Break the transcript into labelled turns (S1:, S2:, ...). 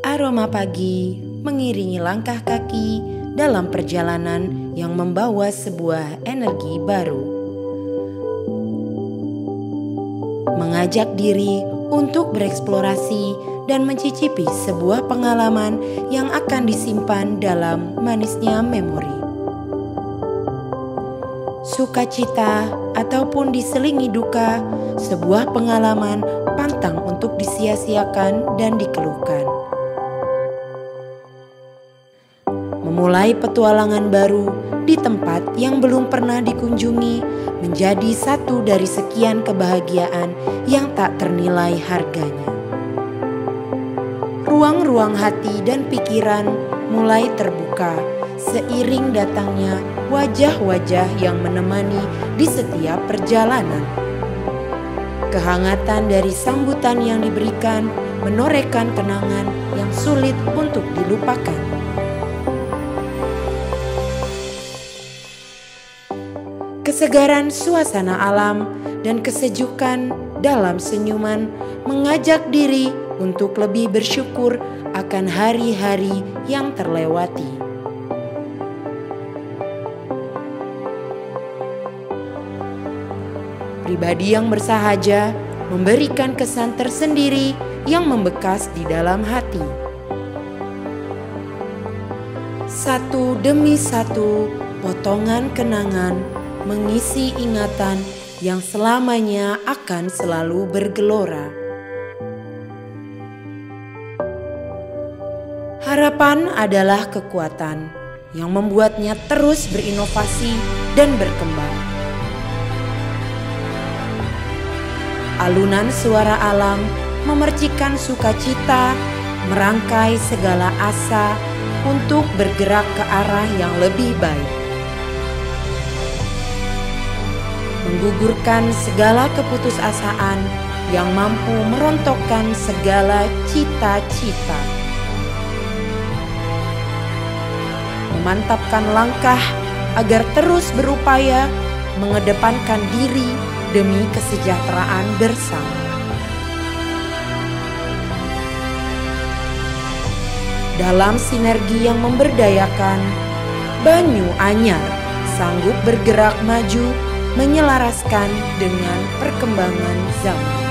S1: Aroma pagi mengiringi langkah kaki dalam perjalanan yang membawa sebuah energi baru. Mengajak diri untuk bereksplorasi dan mencicipi sebuah pengalaman yang akan disimpan dalam manisnya memori. Sukacita ataupun diselingi duka, sebuah pengalaman disia-siakan dan dikeluhkan. Memulai petualangan baru di tempat yang belum pernah dikunjungi menjadi satu dari sekian kebahagiaan yang tak ternilai harganya. Ruang-ruang hati dan pikiran mulai terbuka seiring datangnya wajah-wajah yang menemani di setiap perjalanan. Kehangatan dari sambutan yang diberikan menorehkan kenangan yang sulit untuk dilupakan. Kesegaran suasana alam dan kesejukan dalam senyuman mengajak diri untuk lebih bersyukur akan hari-hari yang terlewati. Pribadi yang bersahaja memberikan kesan tersendiri yang membekas di dalam hati. Satu demi satu potongan kenangan mengisi ingatan yang selamanya akan selalu bergelora. Harapan adalah kekuatan yang membuatnya terus berinovasi dan berkembang. Alunan suara alam memercikan sukacita, merangkai segala asa untuk bergerak ke arah yang lebih baik. menggugurkan segala keputusasaan yang mampu merontokkan segala cita-cita. Memantapkan langkah agar terus berupaya mengedepankan diri demi kesejahteraan bersama. Dalam sinergi yang memberdayakan, Banyu Anyar sanggup bergerak maju menyelaraskan dengan perkembangan zaman.